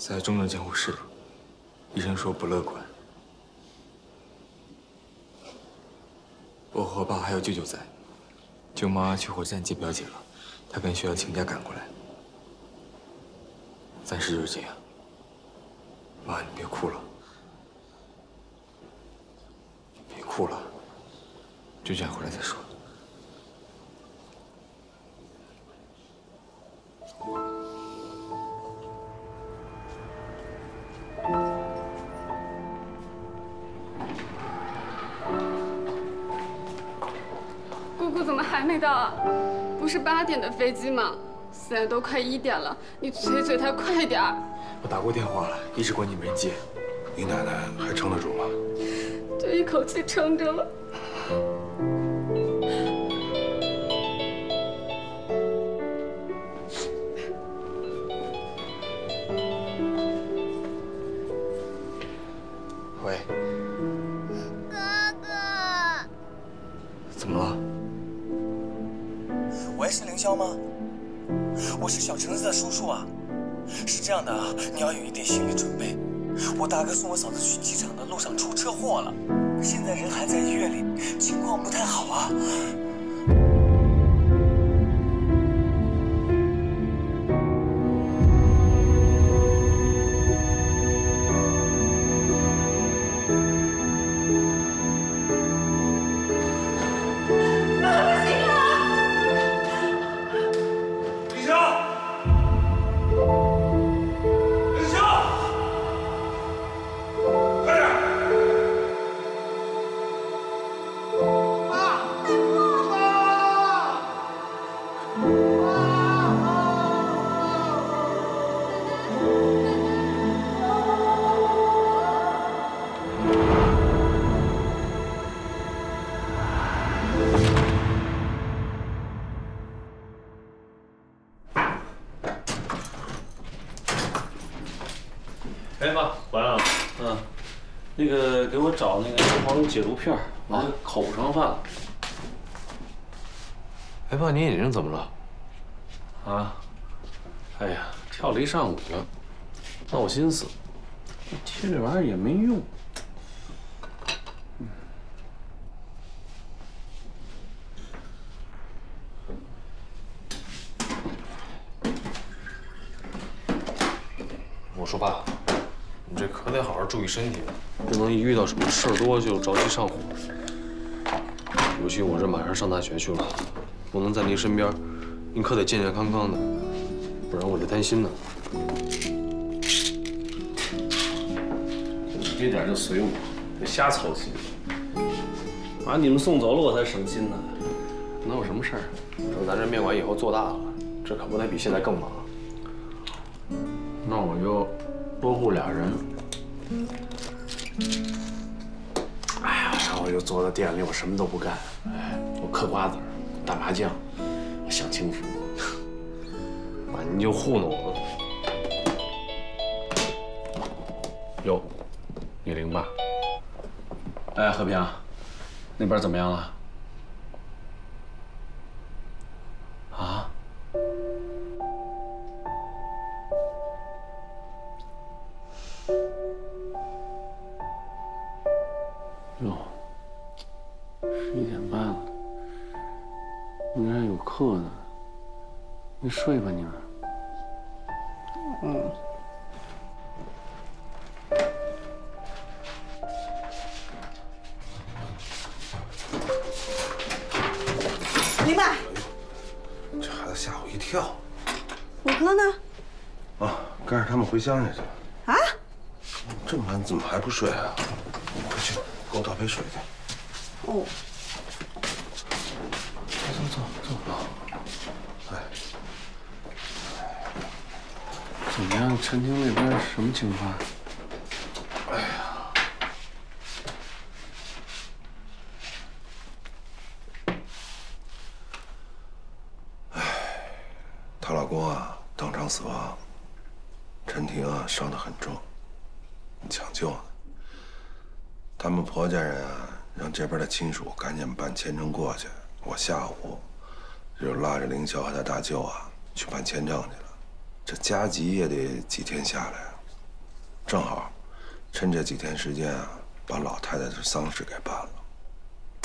在重症监护室，医生说不乐观。我和爸还有舅舅在，舅妈去火车站接表姐了，她跟学校请假赶过来。暂时就是这样。妈，你别哭了，别哭了，就这样回来再说。姑姑怎么还没到啊？不是八点的飞机吗？现在都快一点了，你催催他快点儿。我打过电话了，一直关机没接。你奶奶还撑得住吗？就一口气撑着了。喂，是凌霄吗？我是小橙子的叔叔啊。是这样的啊，你要有一点心理准备。我大哥送我嫂子去机场的路上出车祸了，现在人还在医院里，情况不太好啊。那个给我找那个叶黄解毒片儿，完了口上饭。哎爸，你眼睛怎么了？啊，哎呀，跳了一上午，闹我心思，贴这玩意儿也没用。我说爸，你这可得好好注意身体，不能一遇到什么事儿多就着急上火。尤其我这马上上大学去了，不能在您身边，您可得健健康康的，不然我就担心呢。你这点就随我，别瞎操心。把你们送走了，我才省心呢。能有什么事儿？等咱这面馆以后做大了，这可不得比现在更忙。那我就多雇俩人。哎呀，然后又坐在店里，我什么都不干，哎，我嗑瓜子，打麻将，我享清福。爸，您就糊弄我。哟，你零吧？哎，和平，那边怎么样了？哟，十一点半了，明天有课呢。你睡吧，妮儿。嗯。明白。这孩子吓我一跳。我哥呢？啊，跟着他们回乡下去了。啊？这么晚怎么还不睡啊？快去，给我倒杯水去。哦。走走走啊！哎，怎么样？陈厅那边什么情况？哎呀，哎，她老公啊当场死亡，陈婷啊伤得很重，抢救呢。他们婆家人啊让这边的亲属赶紧办签证过去，我下午就拉着凌霄和他大舅啊去办签证去了。这加急也得几天下来啊。正好趁这几天时间啊，把老太太的丧事给办了。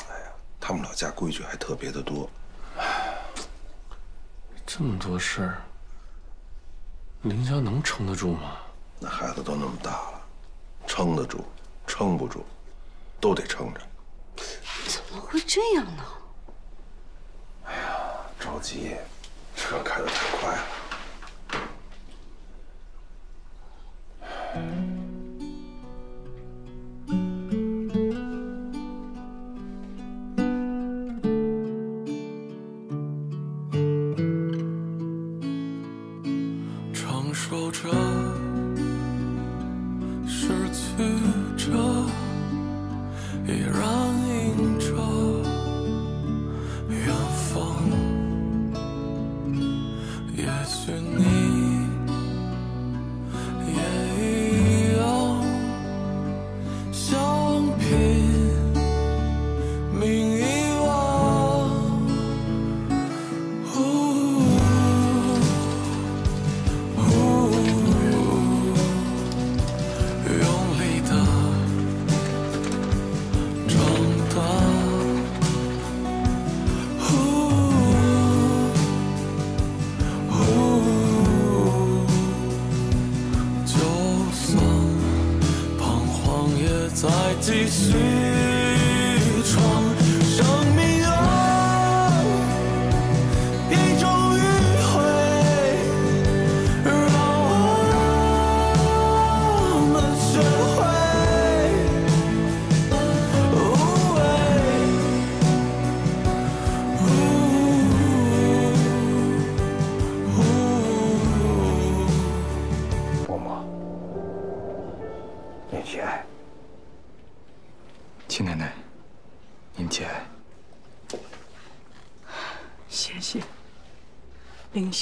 哎呀，他们老家规矩还特别的多。这么多事儿，林霄能撑得住吗？那孩子都那么大了，撑得住，撑不住，都得撑着。怎么会这样呢？哎呀着急，车开得太快了。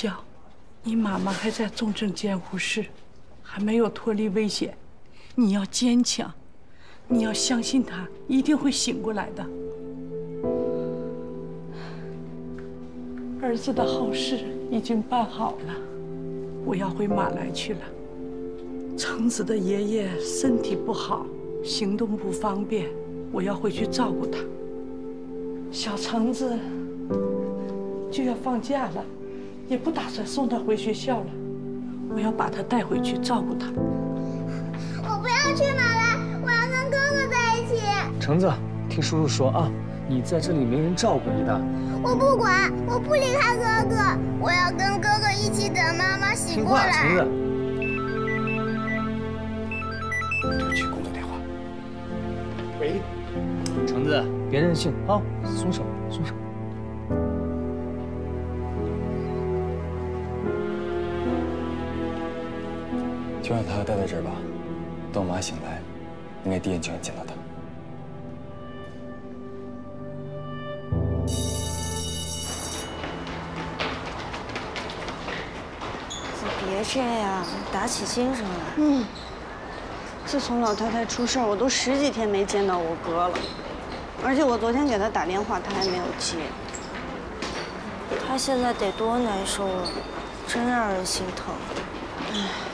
凌霄，你妈妈还在重症监护室，还没有脱离危险，你要坚强，你要相信她一定会醒过来的。儿子的后事已经办好了，我要回马来去了。橙子的爷爷身体不好，行动不方便，我要回去照顾他。小橙子就要放假了，也不打算送他回学校了。我要把他带回去照顾他。我不要去马来，我要跟哥哥在一起。橙子，听叔叔说啊，你在这里没人照顾你的。我不管，我不离开哥哥，我要跟哥哥一起等妈妈醒听话，过来。橙子。对不起，工作电话。喂，橙子，别任性啊，松手，松手。就让他待在这儿吧，等我妈醒来，应该第一眼就能见到他。你别这样，打起精神来。嗯，自从老太太出事儿，我都十几天没见到我哥了，而且我昨天给他打电话，他还没有接。他现在得多难受啊，真让人心疼。唉。